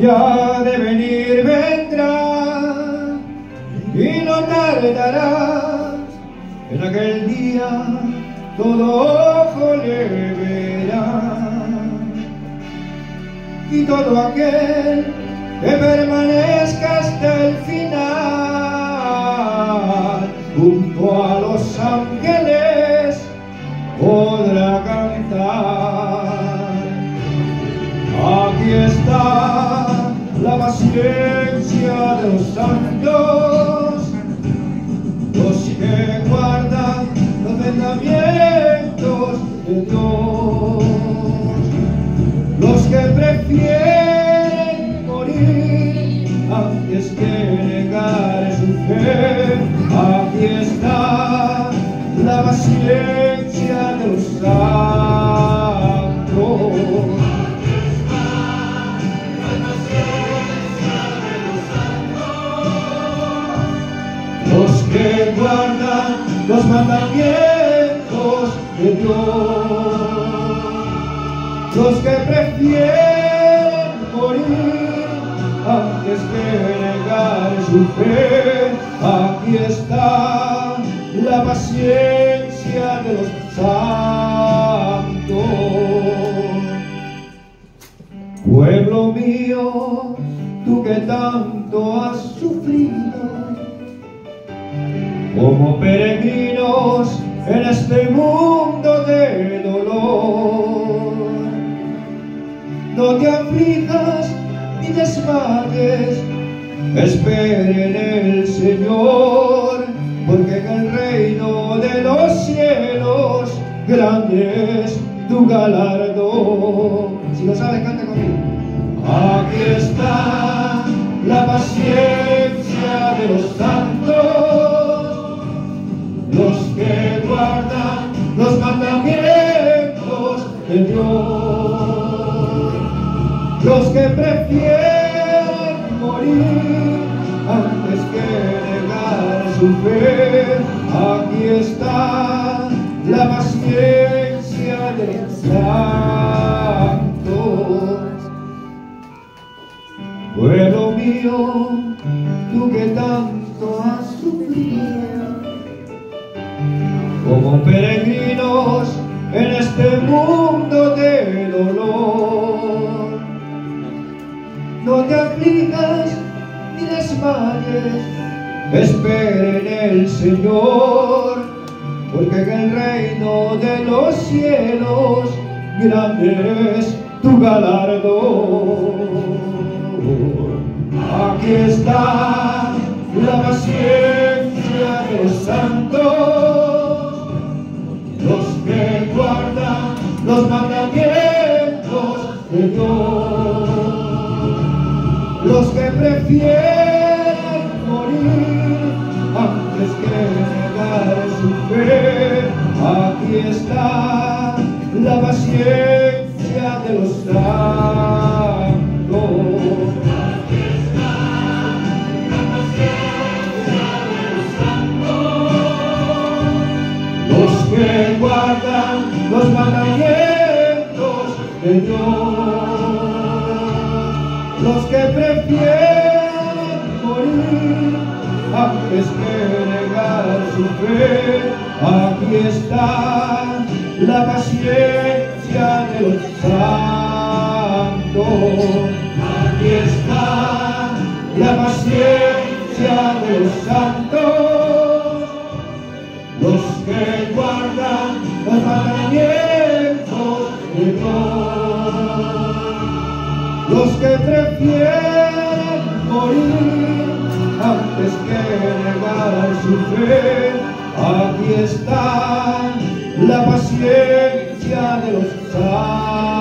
ya de venir vendrá y no tardará. En aquel día todo ojo le verá. Y todo aquel que permanezca hasta el final junto a los ángeles podrá cantar. Aquí está paciencia de los santos los que guardan los mandamientos de Dios los que prefieren morir antes que negar su fe. Aquí está la paciencia de los santos. Que guardan los mandamientos de Dios los que prefieren morir antes que negar su fe. Aquí está la paciencia de los santos. Pueblo mío, tú que tanto has sufrido, como peregrinos en este mundo de dolor. No te aflijas ni desmayes, espera en el Señor, porque en el reino de los cielos grande es tu galardón. Si lo sabes, canta conmigo. Aquí los que guardan los mandamientos de Dios, los que prefieren morir antes que negar su fe. Aquí está la paciencia de los este mundo de dolor. No te aflijas ni desmayes, espera en el Señor, porque en el reino de los cielos grande es tu galardón. Aquí está prefieren morir antes que negar su fe. Aquí está la paciencia de los santos. los que guardan los mandamientos de Dios, los que prefieren antes que negar su fe. Aquí está la paciencia de los santos. Aquí está la paciencia de los santos los que guardan los mandamientos de Dios, los que prefieren su fe, aquí está la paciencia de los santos.